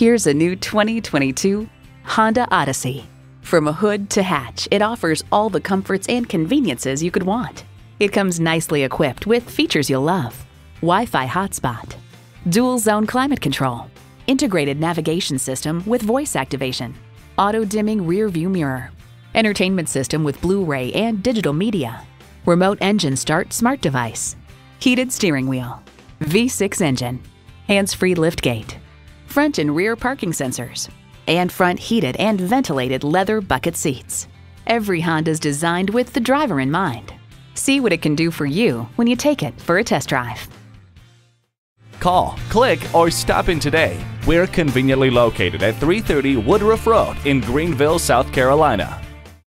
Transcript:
Here's a new 2022 Honda Odyssey. From a hood to hatch, it offers all the comforts and conveniences you could want. It comes nicely equipped with features you'll love. Wi-Fi hotspot, dual zone climate control, integrated navigation system with voice activation, auto dimming rear view mirror, entertainment system with Blu-ray and digital media, remote engine start smart device, heated steering wheel, V6 engine, hands-free liftgate, front and rear parking sensors, and front heated and ventilated leather bucket seats. Every Honda is designed with the driver in mind. See what it can do for you when you take it for a test drive. Call, click, or stop in today. We're conveniently located at 330 Woodruff Road in Greenville, South Carolina.